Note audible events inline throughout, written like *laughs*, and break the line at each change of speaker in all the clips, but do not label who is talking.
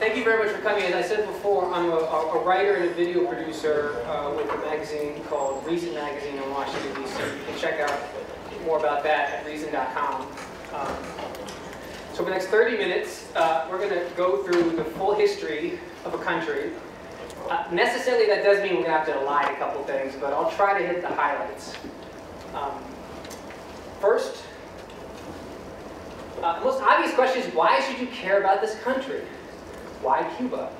thank you very much for coming. As I said before, I'm a, a writer and a video producer uh, with a magazine called Reason Magazine in Washington, D.C. You can check out more about that at reason.com. Um, so for the next 30 minutes, uh, we're going to go through the full history of a country. Uh, necessarily, that does mean we're going to have to align a couple things, but I'll try to hit the highlights. Um, first, uh, the most obvious question is why should you care about this country? Why Cuba?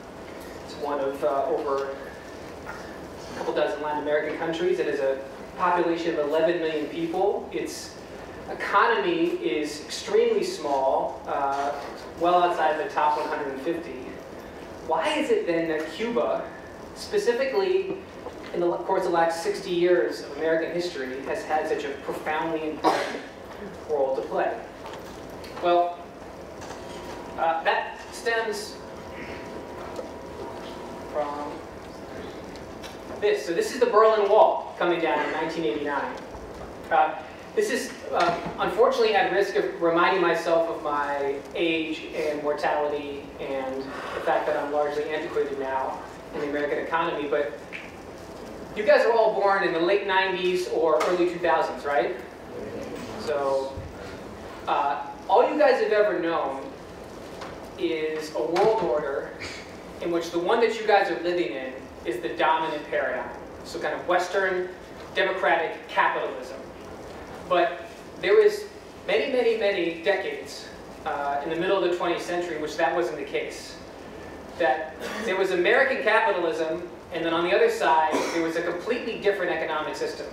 It's one of uh, over a couple dozen Latin American countries. It has a population of 11 million people. Its economy is extremely small, uh, well outside the top 150. Why is it then that Cuba, specifically in the course of the last 60 years of American history, has had such a profoundly important role to play? Well, uh, that stems from this. So this is the Berlin Wall coming down in 1989. Uh, this is, uh, unfortunately, at risk of reminding myself of my age and mortality and the fact that I'm largely antiquated now in the American economy, but you guys are all born in the late 90s or early 2000s, right? So, uh, all you guys have ever known is a world order in which the one that you guys are living in is the dominant paradigm. So kind of Western democratic capitalism. But there was many, many, many decades uh, in the middle of the 20th century which that wasn't the case. That there was American capitalism, and then on the other side, there was a completely different economic system,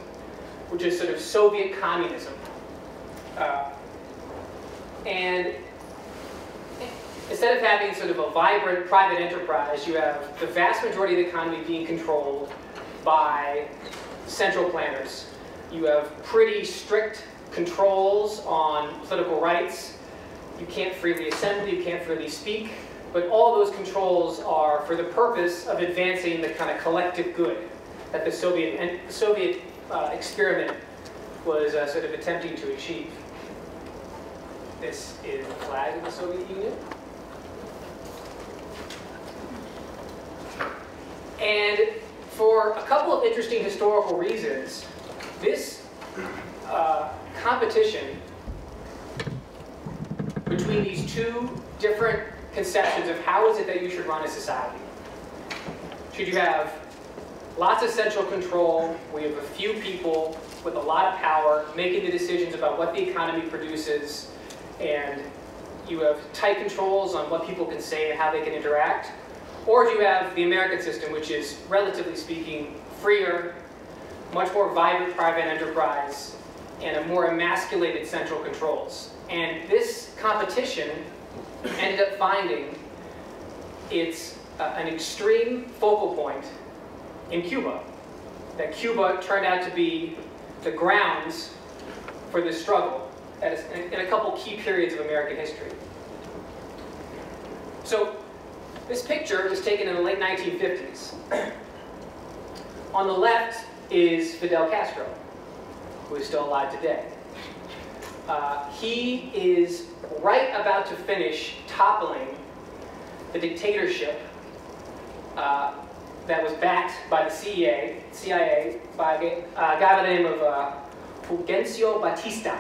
which is sort of Soviet communism. Uh, and instead of having sort of a vibrant private enterprise, you have the vast majority of the economy being controlled by central planners. You have pretty strict controls on political rights. You can't freely assemble, you can't freely speak, but all those controls are for the purpose of advancing the kind of collective good that the Soviet, Soviet uh, experiment was uh, sort of attempting to achieve. This is the flag of the Soviet Union. And for a couple of interesting historical reasons, this uh, competition between these two different conceptions of how is it that you should run a society. Should you have lots of central control, we have a few people with a lot of power making the decisions about what the economy produces, and you have tight controls on what people can say and how they can interact, or do you have the American system, which is, relatively speaking, freer, much more vibrant private enterprise, and a more emasculated central controls. And this competition ended up finding its uh, an extreme focal point in Cuba. That Cuba turned out to be the grounds for this struggle in a couple key periods of American history. So this picture was taken in the late 1950s. On the left is Fidel Castro, who is still alive today. Uh, he is right about to finish toppling the dictatorship uh, that was backed by the CIA, CIA by a uh, guy by the name of uh, Fulgencio Batista.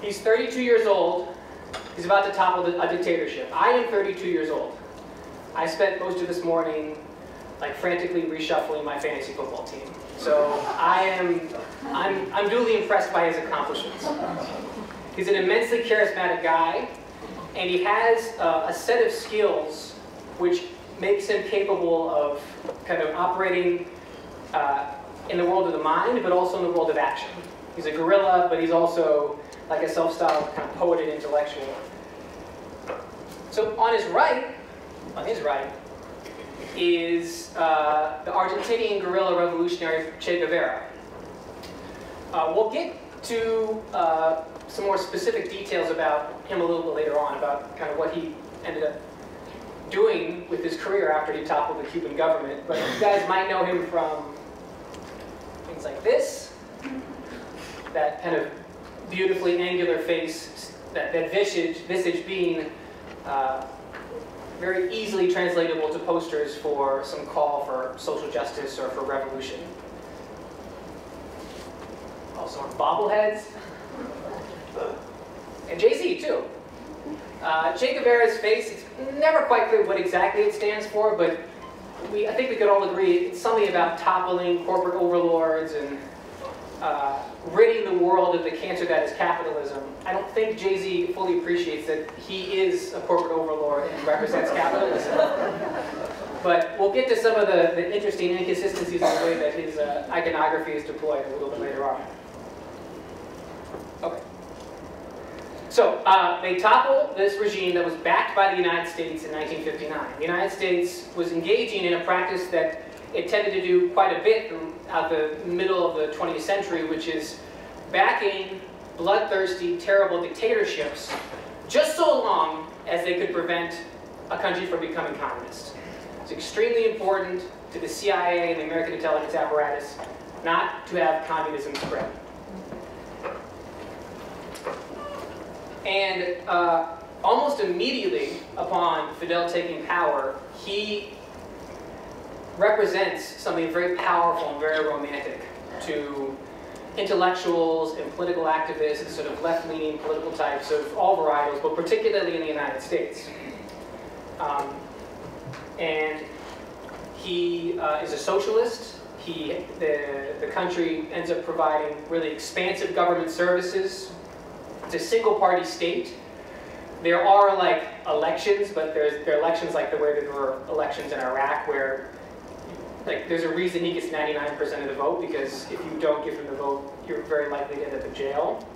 He's 32 years old, He's about to topple a dictatorship. I am 32 years old. I spent most of this morning like frantically reshuffling my fantasy football team. So I am, I'm, I'm duly impressed by his accomplishments. He's an immensely charismatic guy, and he has uh, a set of skills which makes him capable of kind of operating uh, in the world of the mind, but also in the world of action. He's a guerrilla, but he's also like a self-styled kind of poet and intellectual. So on his right, on his right, is uh, the Argentinian guerrilla revolutionary Che Guevara. Uh, we'll get to uh, some more specific details about him a little bit later on, about kind of what he ended up doing with his career after he toppled the Cuban government. But you guys might know him from things like this, that kind of beautifully angular face, that, that visage, visage being uh, very easily translatable to posters for some call for social justice or for revolution. Also bobbleheads. And Jay-Z too. Uh, che Guevara's face, it's never quite clear what exactly it stands for, but we, I think we could all agree it's something about toppling corporate overlords and uh, ridding the world of the cancer that is capitalism. I don't think Jay-Z fully appreciates that he is a corporate overlord and represents capitalism. *laughs* but we'll get to some of the, the interesting inconsistencies in the way that his uh, iconography is deployed a little bit later on. Okay. So uh, they toppled this regime that was backed by the United States in 1959. The United States was engaging in a practice that it tended to do quite a bit at the middle of the 20th century, which is backing bloodthirsty, terrible dictatorships just so long as they could prevent a country from becoming communist. It's extremely important to the CIA and the American intelligence apparatus not to have communism spread. And uh, almost immediately upon Fidel taking power, he represents something very powerful and very romantic to intellectuals and political activists, sort of left-leaning political types of all varietals, but particularly in the United States. Um, and he uh, is a socialist. He, the, the country ends up providing really expansive government services. It's a single-party state. There are like elections, but there's, there are elections like the way there were elections in Iraq where like there's a reason he gets 99% of the vote because if you don't give him the vote, you're very likely to end up in jail.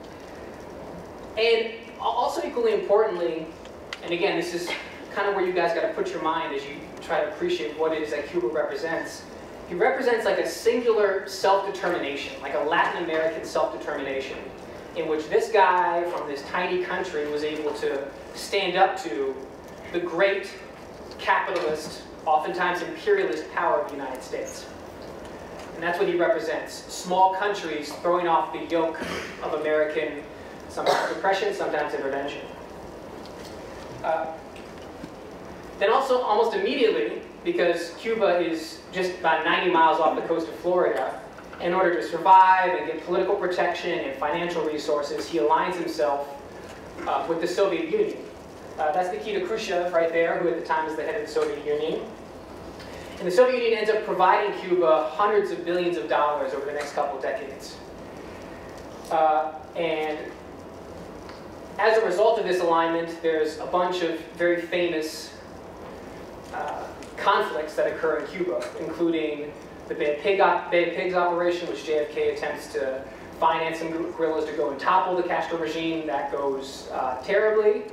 And also equally importantly, and again, this is kind of where you guys got to put your mind as you try to appreciate what it is that Cuba represents. He represents like a singular self-determination, like a Latin American self-determination, in which this guy from this tiny country was able to stand up to the great capitalist oftentimes imperialist power of the United States. And that's what he represents. Small countries throwing off the yoke of American, sometimes oppression, sometimes intervention. Uh, then also, almost immediately, because Cuba is just about 90 miles off the coast of Florida, in order to survive and get political protection and financial resources, he aligns himself uh, with the Soviet Union. Uh, that's Nikita Khrushchev right there, who at the time is the head of the Soviet Union. And the Soviet Union ends up providing Cuba hundreds of billions of dollars over the next couple decades. Uh, and as a result of this alignment, there's a bunch of very famous uh, conflicts that occur in Cuba, including the Bay of, Pig Bay of Pigs operation, which JFK attempts to finance some guerrillas to go and topple the Castro regime. That goes uh, terribly.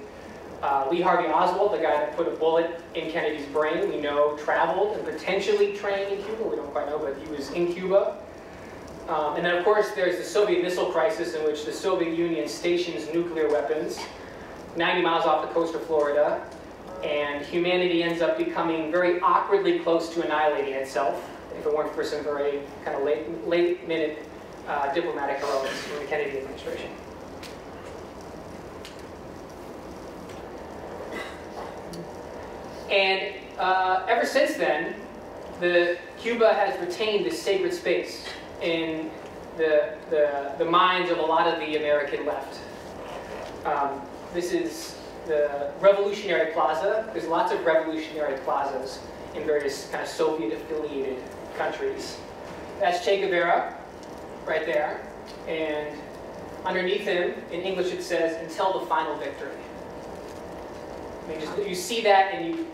Uh, Lee Harvey Oswald, the guy that put a bullet in Kennedy's brain, we know traveled and potentially trained in Cuba. We don't quite know, but he was in Cuba. Um, and then, of course, there's the Soviet missile crisis in which the Soviet Union stations nuclear weapons 90 miles off the coast of Florida, and humanity ends up becoming very awkwardly close to annihilating itself if it weren't for some very kind of late, late minute uh, diplomatic heroics from the Kennedy administration. And uh, ever since then, the, Cuba has retained this sacred space in the, the, the minds of a lot of the American left. Um, this is the Revolutionary Plaza. There's lots of revolutionary plazas in various kind of Soviet-affiliated countries. That's Che Guevara, right there. And underneath him, in English it says, until the final victory. I mean, just, you see that and you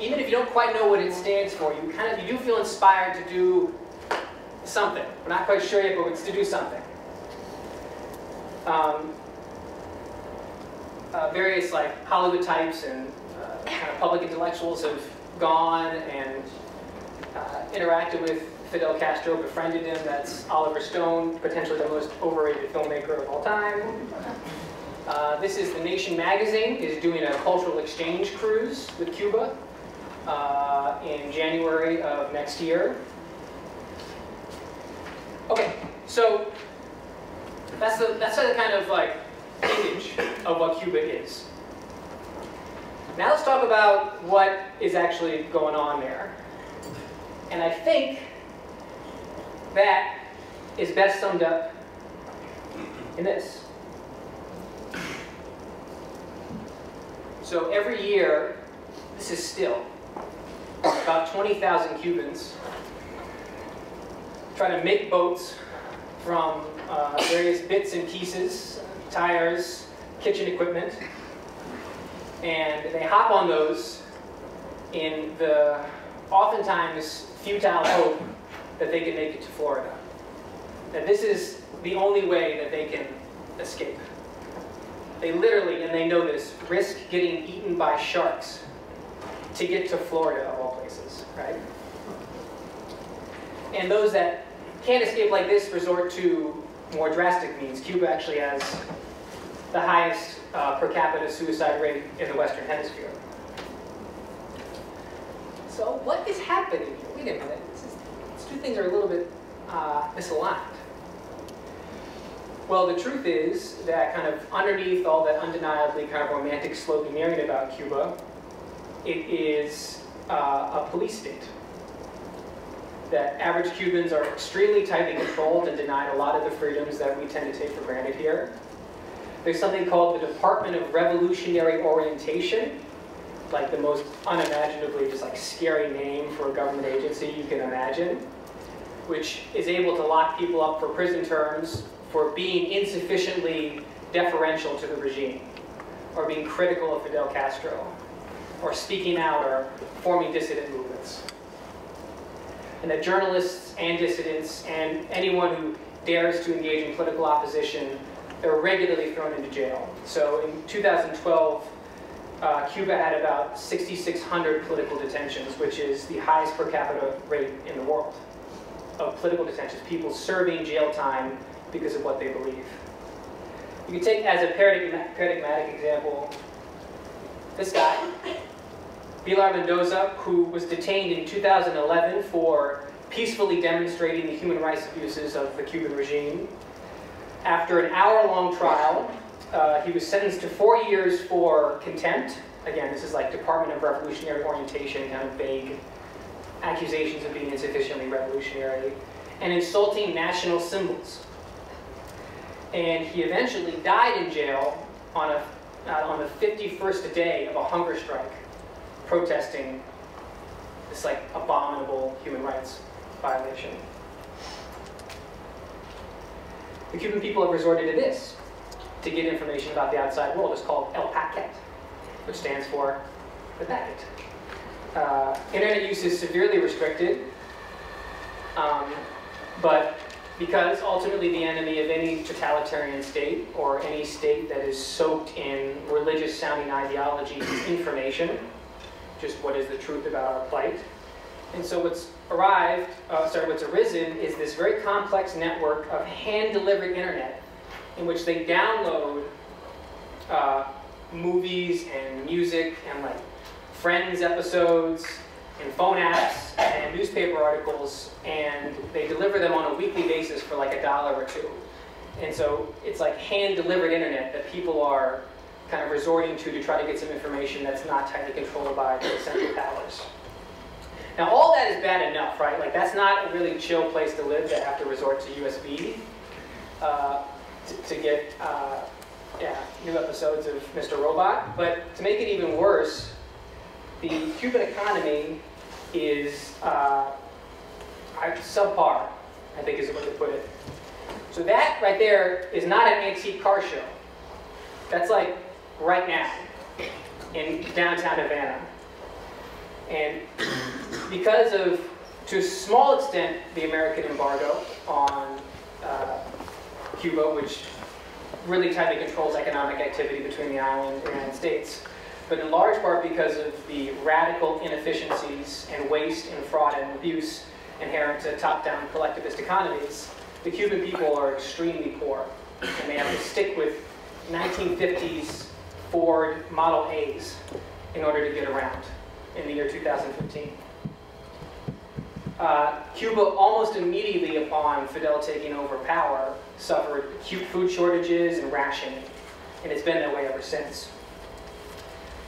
even if you don't quite know what it stands for, you kind of you do feel inspired to do something. We're not quite sure yet, but it's to do something. Um, uh, various like Hollywood types and uh, kind of public intellectuals have gone and uh, interacted with Fidel Castro, befriended him. That's Oliver Stone, potentially the most overrated filmmaker of all time. Uh, this is The Nation magazine, is doing a cultural exchange cruise with Cuba uh, in January of next year. Okay, so that's the that's the kind of like image of what Cuba is. Now let's talk about what is actually going on there. And I think that is best summed up in this. So every year, this is still, about 20,000 Cubans try to make boats from uh, various bits and pieces, tires, kitchen equipment, and they hop on those in the oftentimes futile hope that they can make it to Florida. That this is the only way that they can escape. They literally, and they know this, risk getting eaten by sharks to get to Florida of all places, right? And those that can't escape like this resort to more drastic means. Cuba actually has the highest uh, per capita suicide rate in the Western Hemisphere. So what is happening here? Wait a minute. Is, these two things are a little bit uh, misaligned. Well, the truth is that kind of underneath all that undeniably kind of romantic sloganeering about Cuba, it is uh, a police state. That average Cubans are extremely tightly controlled and denied a lot of the freedoms that we tend to take for granted here. There's something called the Department of Revolutionary Orientation, like the most unimaginably just like scary name for a government agency you can imagine, which is able to lock people up for prison terms for being insufficiently deferential to the regime, or being critical of Fidel Castro, or speaking out or forming dissident movements. And that journalists and dissidents and anyone who dares to engage in political opposition, they're regularly thrown into jail. So in 2012, uh, Cuba had about 6,600 political detentions, which is the highest per capita rate in the world of political detentions, people serving jail time because of what they believe. You can take as a paradigmatic example this guy, Villar Mendoza, who was detained in 2011 for peacefully demonstrating the human rights abuses of the Cuban regime. After an hour-long trial, uh, he was sentenced to four years for contempt. Again, this is like Department of Revolutionary Orientation, kind of vague accusations of being insufficiently revolutionary, and insulting national symbols and he eventually died in jail on, a, uh, on the 51st day of a hunger strike, protesting this like abominable human rights violation. The Cuban people have resorted to this to get information about the outside world. It's called El Paquete, which stands for the packet. Uh, internet use is severely restricted, um, but because ultimately the enemy of any totalitarian state or any state that is soaked in religious sounding ideology is information, just what is the truth about our plight. And so what's arrived, uh, sorry, what's arisen is this very complex network of hand-delivered internet in which they download uh, movies and music and like Friends episodes and phone apps and newspaper articles, and they deliver them on a weekly basis for like a dollar or two. And so it's like hand-delivered internet that people are kind of resorting to to try to get some information that's not tightly controlled by the central powers. Now all that is bad enough, right? Like that's not a really chill place to live to have to resort to USB uh, to, to, get uh, yeah, new episodes of Mr. Robot. But to make it even worse, the Cuban economy is uh, subpar, I think is the way to put it. So that right there is not an antique car show. That's like right now in downtown Havana. And because of, to a small extent, the American embargo on uh, Cuba, which really tightly controls economic activity between the island and the United States, but in large part because of the radical inefficiencies and waste and fraud and abuse inherent to top-down collectivist economies, the Cuban people are extremely poor, and they have to stick with 1950s Ford Model A's in order to get around in the year 2015. Uh, Cuba, almost immediately upon Fidel taking over power, suffered acute food shortages and rationing, and it's been that way ever since.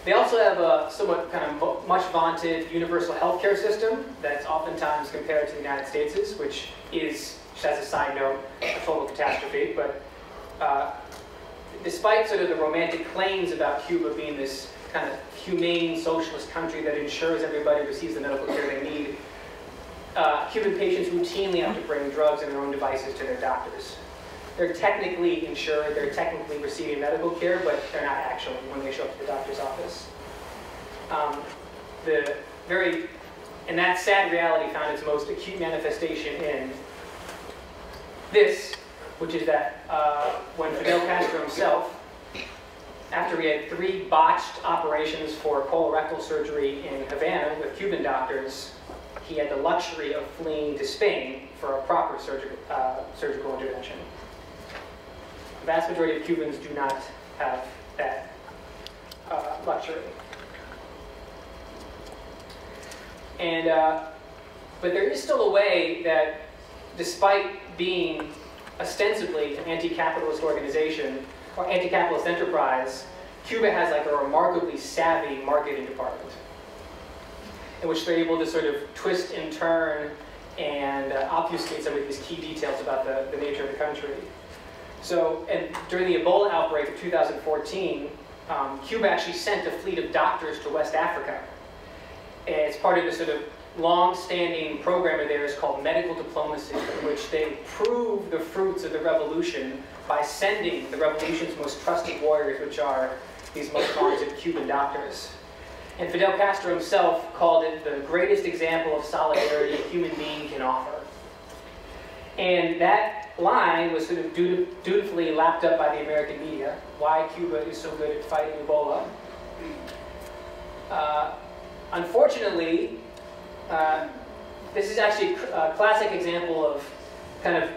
They also have a somewhat kind of much vaunted universal health care system that's oftentimes compared to the United States', which is, as a side note, a total catastrophe. But uh, despite sort of the romantic claims about Cuba being this kind of humane socialist country that ensures everybody receives the medical care they need, uh, Cuban patients routinely have to bring drugs and their own devices to their doctors. They're technically insured, they're technically receiving medical care, but they're not actually when they show up to the doctor's office. Um, the very, and that sad reality found its most acute manifestation in this, which is that uh, when Fidel Castro himself, after he had three botched operations for colorectal surgery in Havana with Cuban doctors, he had the luxury of fleeing to Spain for a proper surgical, uh, surgical intervention. The vast majority of Cubans do not have that uh, luxury. And, uh, but there is still a way that, despite being ostensibly an anti-capitalist organization or anti-capitalist enterprise, Cuba has like a remarkably savvy marketing department in which they're able to sort of twist and turn and uh, obfuscate some of these key details about the, the nature of the country. So, and during the Ebola outbreak of 2014, um, Cuba actually sent a fleet of doctors to West Africa. It's part of this sort of long-standing program of theirs called medical diplomacy, in which they prove the fruits of the revolution by sending the revolution's most trusted warriors, which are these most vaunted Cuban doctors. And Fidel Castro himself called it the greatest example of solidarity a human being can offer. And that line was sort of dutifully lapped up by the American media, why Cuba is so good at fighting Ebola. Uh, unfortunately, uh, this is actually a classic example of kind of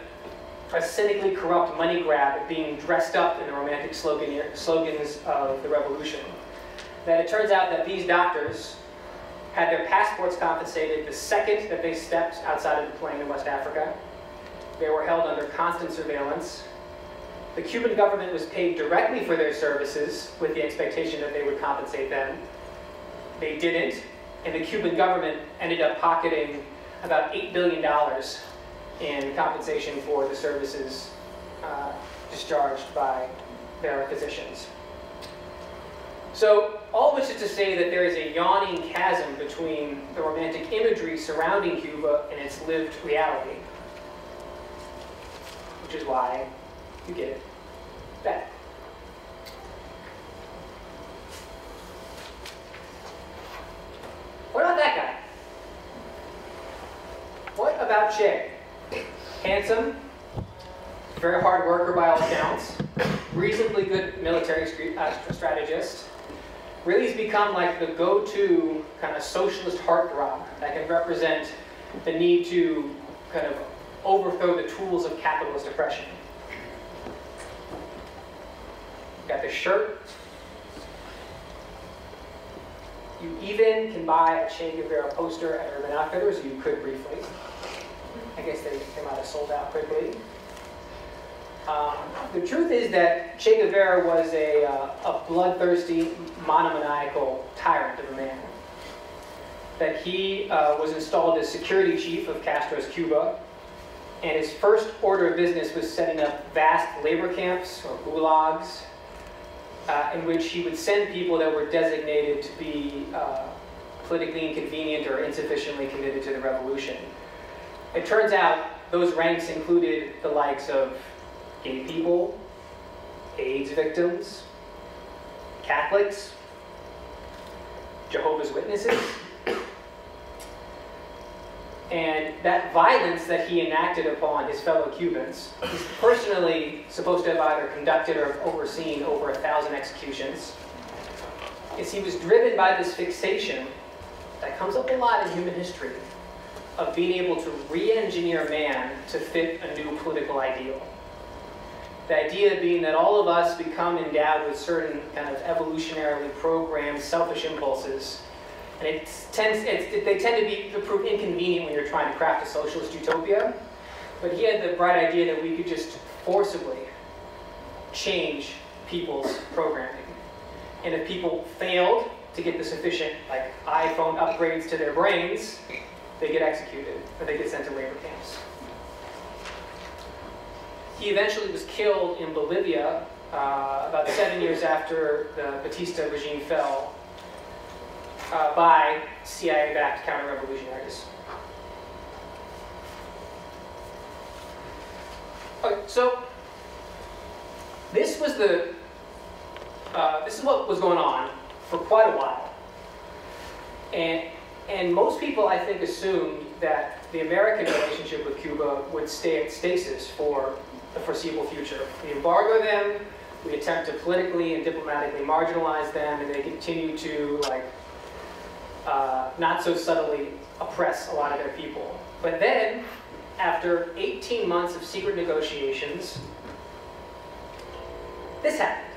a cynically corrupt money grab being dressed up in the romantic slogan, slogans of the revolution that it turns out that these doctors had their passports confiscated the second that they stepped outside of the plane in West Africa. They were held under constant surveillance. The Cuban government was paid directly for their services with the expectation that they would compensate them. They didn't, and the Cuban government ended up pocketing about $8 billion in compensation for the services uh, discharged by their physicians. So all which is to say that there is a yawning chasm between the romantic imagery surrounding Cuba and its lived reality. Which is why you get that. What about that guy? What about Che? Handsome, very hard worker by all accounts, reasonably good military uh, strategist, really has become like the go-to kind of socialist heartthrob that can represent the need to kind of overthrow the tools of capitalist oppression. Got the shirt. You even can buy a Che Guevara poster at Urban Outfitters, you could briefly. I guess they, they might have sold out quickly. Um, the truth is that Che Guevara was a, uh, a bloodthirsty, monomaniacal tyrant of a man. That he uh, was installed as security chief of Castro's Cuba, and his first order of business was setting up vast labor camps, or gulags, uh, in which he would send people that were designated to be uh, politically inconvenient or insufficiently committed to the revolution. It turns out those ranks included the likes of gay people, AIDS victims, Catholics, Jehovah's Witnesses. And that violence that he enacted upon his fellow Cubans, he's personally supposed to have either conducted or overseen over a thousand executions, is he was driven by this fixation that comes up a lot in human history of being able to re-engineer man to fit a new political ideal. The idea being that all of us become endowed with certain kind of evolutionarily programmed selfish impulses. And it tends, they tend to be to prove inconvenient when you're trying to craft a socialist utopia. But he had the bright idea that we could just forcibly change people's programming. And if people failed to get the sufficient like iPhone upgrades to their brains, they get executed or they get sent to labor camps. He eventually was killed in Bolivia uh, about seven years after the Batista regime fell uh, by CIA-backed counter-revolutionaries. Okay, so this was the uh, this is what was going on for quite a while, and and most people I think assumed that the American relationship with Cuba would stay at stasis for the foreseeable future. We embargo them, we attempt to politically and diplomatically marginalize them, and they continue to like uh, not so subtly oppress a lot of their people. But then, after 18 months of secret negotiations, this happened.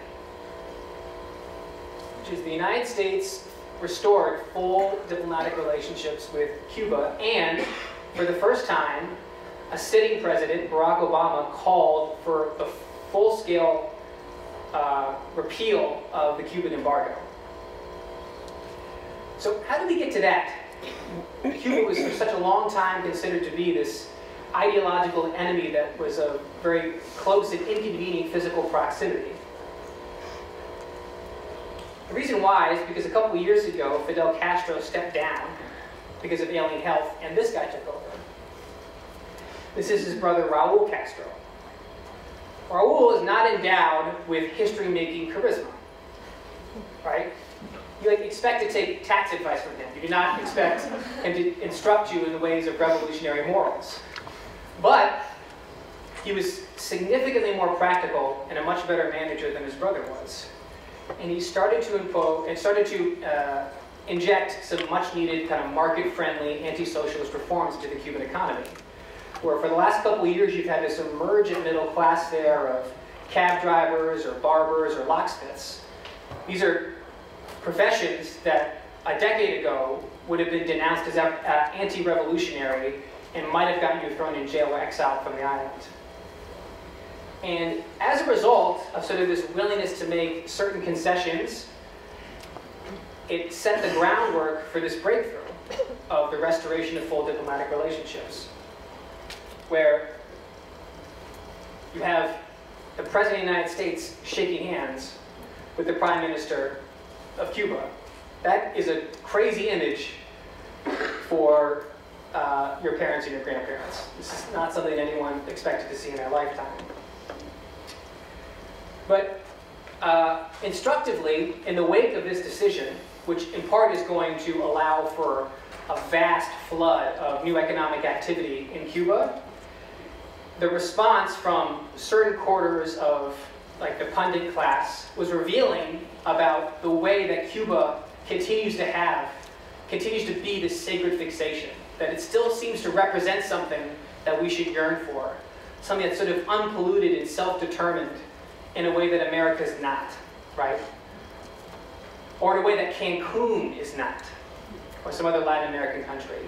Which is the United States restored full diplomatic relationships with Cuba, and for the first time, a sitting president, Barack Obama, called for the full-scale uh, repeal of the Cuban embargo. So how did we get to that? Cuba was for such a long time considered to be this ideological enemy that was a very close and inconvenient physical proximity. The reason why is because a couple of years ago, Fidel Castro stepped down because of ailing health, and this guy took over. This is his brother Raul Castro. Raul is not endowed with history-making charisma, right? You like, expect to take tax advice from him. You do not expect him to instruct you in the ways of revolutionary morals. But he was significantly more practical and a much better manager than his brother was. And he started to impose and started to uh, inject some much needed kind of market-friendly anti-socialist reforms into the Cuban economy where for the last couple of years you've had this emergent middle class there of cab drivers or barbers or locksmiths. These are professions that a decade ago would have been denounced as anti-revolutionary and might have gotten you thrown in jail or exiled from the island. And as a result of sort of this willingness to make certain concessions, it set the groundwork for this breakthrough of the restoration of full diplomatic relationships where you have the President of the United States shaking hands with the Prime Minister of Cuba. That is a crazy image for uh, your parents and your grandparents. This is not something anyone expected to see in their lifetime. But uh, instructively, in the wake of this decision, which in part is going to allow for a vast flood of new economic activity in Cuba, the response from certain quarters of like the pundit class was revealing about the way that Cuba continues to have, continues to be this sacred fixation, that it still seems to represent something that we should yearn for, something that's sort of unpolluted and self-determined in a way that America is not, right? Or in a way that Cancun is not, or some other Latin American country.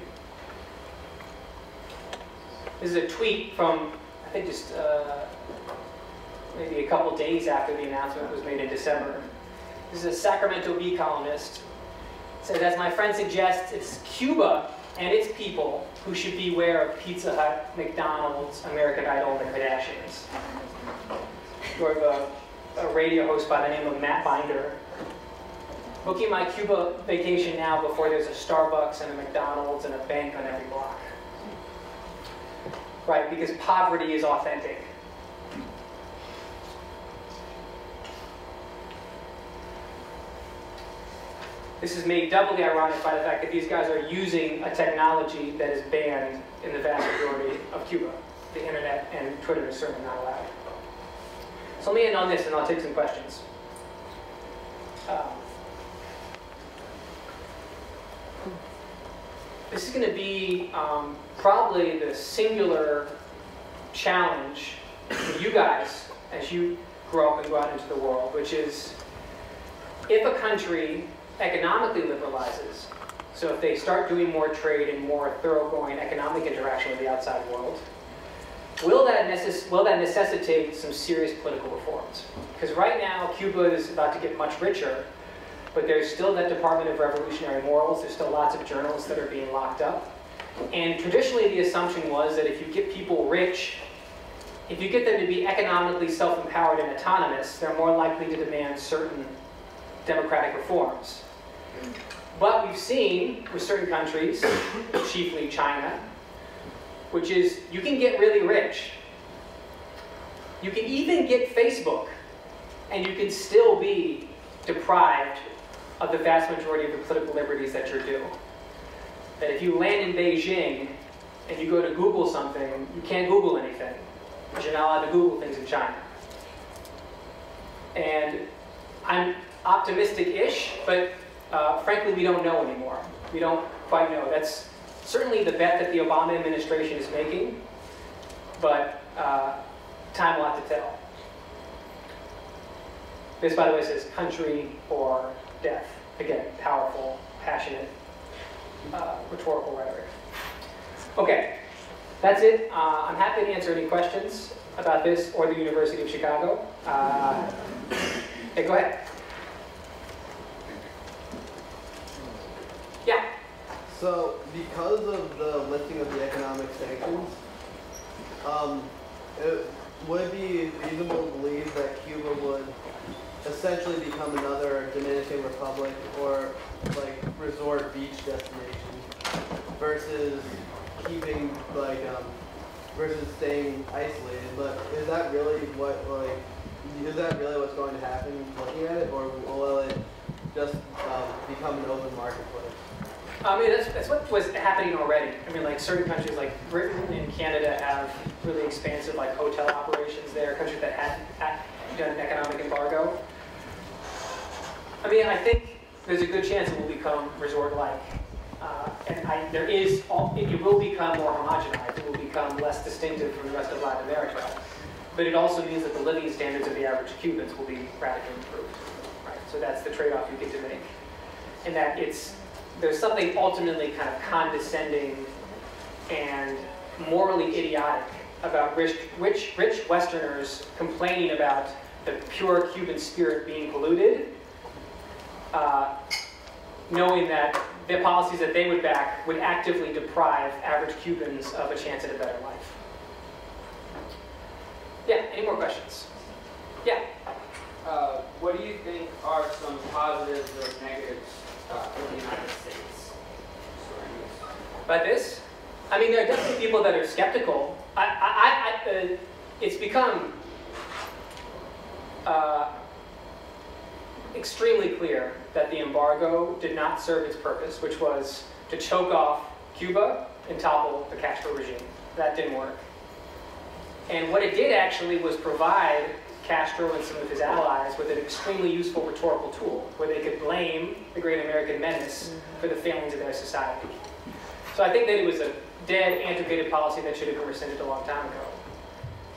This is a tweet from I think just uh, maybe a couple days after the announcement was made in December. This is a Sacramento Bee columnist. Says, as my friend suggests, it's Cuba and its people who should beware of Pizza Hut, McDonald's, American Idol, and the Kardashians. Or a, a radio host by the name of Matt Binder. Booking my Cuba vacation now before there's a Starbucks and a McDonald's and a bank on every block right? Because poverty is authentic. This is made doubly ironic by the fact that these guys are using a technology that is banned in the vast majority of Cuba. The internet and Twitter is certainly not allowed. So let me end on this and I'll take some questions. Um, this is going to be um, probably the singular challenge for you guys as you grow up and go out into the world, which is if a country economically liberalizes, so if they start doing more trade and more thoroughgoing economic interaction with the outside world, will that, necess will that necessitate some serious political reforms? Because right now, Cuba is about to get much richer, but there's still that Department of Revolutionary Morals. There's still lots of journalists that are being locked up. And traditionally, the assumption was that if you get people rich, if you get them to be economically self-empowered and autonomous, they're more likely to demand certain democratic reforms. But we've seen with certain countries, *coughs* chiefly China, which is you can get really rich. You can even get Facebook, and you can still be deprived of the vast majority of the political liberties that you're due. That if you land in Beijing and you go to Google something, you can't Google anything, you're not allowed to Google things in China. And I'm optimistic-ish, but uh, frankly, we don't know anymore. We don't quite know. That's certainly the bet that the Obama administration is making, but uh, time will have to tell. This, by the way, says country or death. Again, powerful, passionate, uh, rhetorical rhetoric. Okay, that's it. Uh, I'm happy to answer any questions about this or the University of Chicago. Uh, hey, go ahead. Yeah.
So, because of the lifting of the economic sanctions, um, it, would it be reasonable to believe that Cuba would essentially become another Dominican Republic or like resort beach destination versus keeping like um, versus staying isolated? But is that really what like is that really what's going to happen looking at it, or will it just um, become an open marketplace?
I mean, that's, that's what was happening already. I mean, like certain countries like Britain and Canada have really expansive like hotel operations there, countries that had, had done an economic embargo. I mean, I think there's a good chance it will become resort-like. Uh, and I, there is, all, it, it will become more homogenized. It will become less distinctive from the rest of Latin America. But it also means that the living standards of the average Cubans will be radically improved. Right? So that's the trade-off you get to make. And that it's there's something ultimately kind of condescending and morally idiotic about rich, rich, rich Westerners complaining about the pure Cuban spirit being polluted, uh, knowing that the policies that they would back would actively deprive average Cubans of a chance at a better life. Yeah, any more questions? Yeah.
Uh, what do you think are some positives or negatives uh, the United States.
By this? I mean, there are definitely people that are skeptical. I, I, I, uh, it's become uh, extremely clear that the embargo did not serve its purpose, which was to choke off Cuba and topple the Castro regime. That didn't work. And what it did actually was provide Castro and some of his allies with an extremely useful rhetorical tool where they could blame the great American menace mm-hmm. for the failings of their society. So I think that it was a dead, antiquated policy that should have been rescinded a long time ago.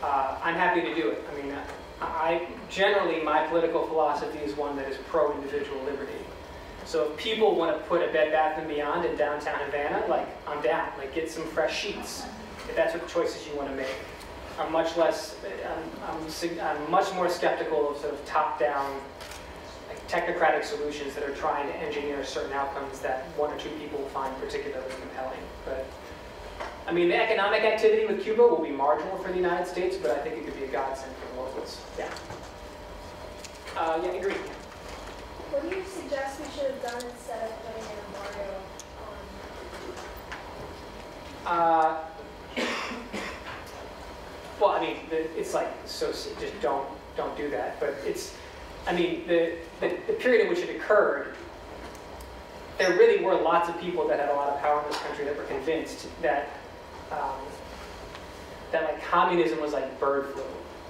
Uh, I'm happy to do it. I mean, I generally, my political philosophy is one that is pro-individual liberty. So if people want to put a Bed Bath & Beyond in downtown Havana, like, I'm down. Like, get some fresh sheets, if that's what choices you want to make. I'm much less, I'm, I'm, I'm much more skeptical of sort of top-down like technocratic solutions that are trying to engineer certain outcomes that one or two people find particularly compelling. But I mean, the economic activity with Cuba will be marginal for the United States, but I think it could be a godsend for the locals. Yeah. Uh, yeah, agree.
What do you suggest we should have done instead of putting an embargo
on? Uh, well, I mean, it's like, so just don't, don't do that. But it's, I mean, the, the, the period in which it occurred, there really were lots of people that had a lot of power in this country that were convinced that, um, that like communism was like bird flu.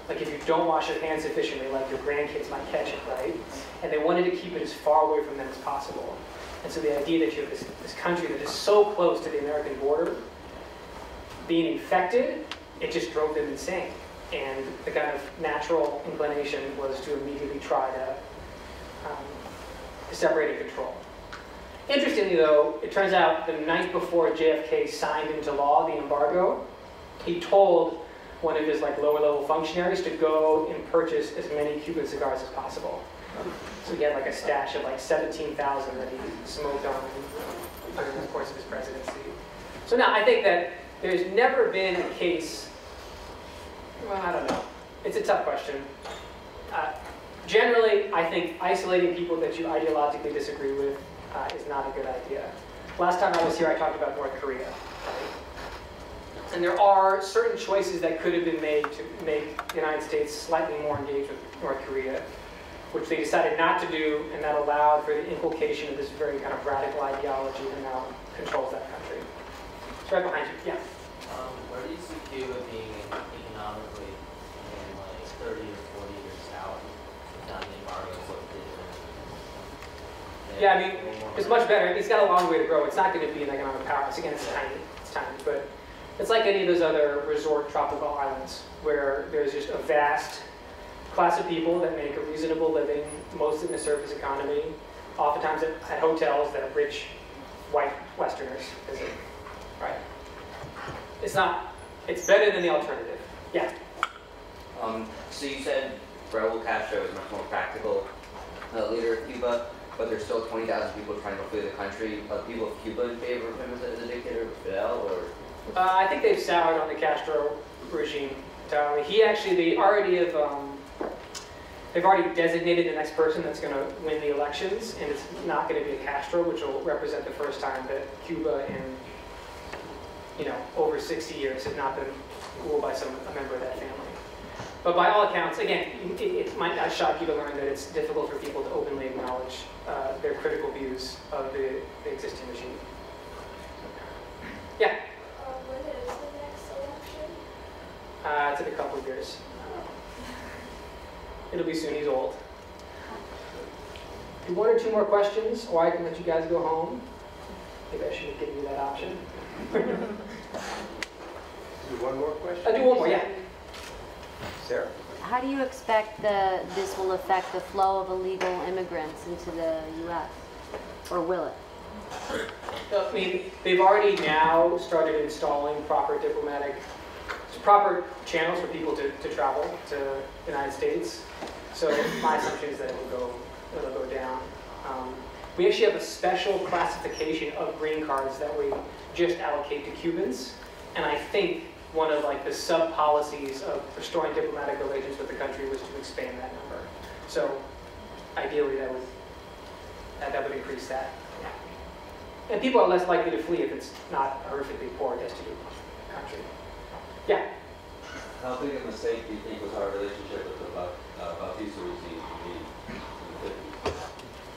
Like if you don't wash your hands sufficiently, like your grandkids might catch it, right? And they wanted to keep it as far away from them as possible. And so the idea that you have this, this country that is so close to the American border, being infected it just drove them insane. And the kind of natural inclination was to immediately try to, um, separate and control. Interestingly, though, it turns out the night before JFK signed into law the embargo, he told one of his like lower level functionaries to go and purchase as many Cuban cigars as possible. So he had like a stash of like 17,000 that he smoked on during the course of his presidency. So now I think that there's never been a case, well, I don't know. It's a tough question. Uh, generally, I think isolating people that you ideologically disagree with uh, is not a good idea. Last time I was here, I talked about North Korea. And there are certain choices that could have been made to make the United States slightly more engaged with North Korea, which they decided not to do, and that allowed for the inculcation of this very kind of radical ideology that now controls that country. Right behind you. Yeah.
Um, where do you see Cuba being economically in like 30 or 40 years out? Down the embargo lifted
Yeah, I mean, It's much better. It's got a long way to grow. It's not going to be an economic powerhouse. Again, it's tiny. It's tiny, but it's like any of those other resort tropical islands where there's just a vast class of people that make a reasonable living, mostly in the surface economy, oftentimes at, at hotels that rich white Westerners visit. Right? It's not. It's better than the alternative. Yeah.
Um, so you said Raul Castro is much more practical uh, leader of Cuba, but there's still 20,000 people trying to flee the country. Are people of Cuba in favor of him as a, as a dictator, Fidel, or?
Uh, I think they've soured on the Castro regime entirely. He actually, they already have, um, they've already designated the next person that's going to win the elections, and it's not going to be a Castro, which will represent the first time that Cuba in, you know, over 60 years has not been ruled by some a member of that family. But by all accounts, again, it, it might not shock you to learn that it's difficult for people to openly acknowledge uh, their critical views of the, the existing regime. Yeah.
Uh, when is the next election?
Uh, it's in a couple of years. It'll be soon. He's old. One or two more questions, or I can let you guys go home. Maybe I should have given you that option. *laughs*
Do one more question?
I'll do one more. Yeah.
Sarah?
How do you expect the, this will affect the flow of illegal immigrants into the U.S.? Or will it?
I mean, they've already now started installing proper diplomatic, proper channels for people to, to travel to the United States. So my assumption is that it will go, it'll go down. Um, we actually have a special classification of green cards that we just allocate to Cubans. And I think one of like the sub-policies of restoring diplomatic relations with the country was to expand that number. So ideally, that would, that, that would increase that. And people are less likely to flee if it's not a horrifically poor, destitute country. Yeah.
How big a mistake do you think was our relationship with the uh, Batista regime in the 50s?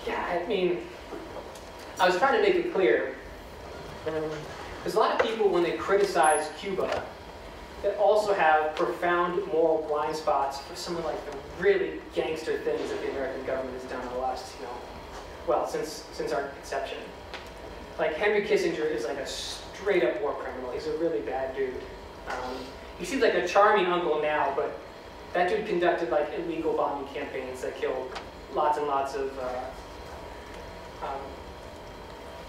Yeah, I mean, I was trying to make it clear. Because a lot of people, when they criticize Cuba, they also have profound moral blind spots for some of like the really gangster things that the American government has done in the last, you know, well, since since our conception. Like Henry Kissinger is like a straight up war criminal. He's a really bad dude. Um, he seems like a charming uncle now, but that dude conducted like illegal bombing campaigns that killed lots and lots of uh, um,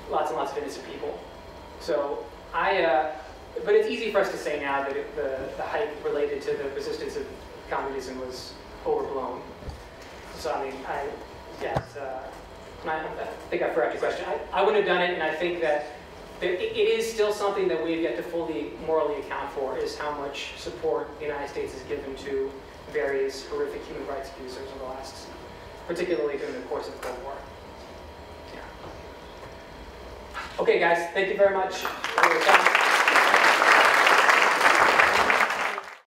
lots and lots of innocent people. So I, uh, but it's easy for us to say now that it, the, the hype related to the resistance of communism was overblown. So I mean, I, yes, uh, I, think I forgot your question. I, I wouldn't have done it, and I think that it, it is still something that we have yet to fully morally account for, is how much support the United States has given to various horrific human rights abusers in the last, particularly during the course of the Cold War. Okay, guys, thank you very much.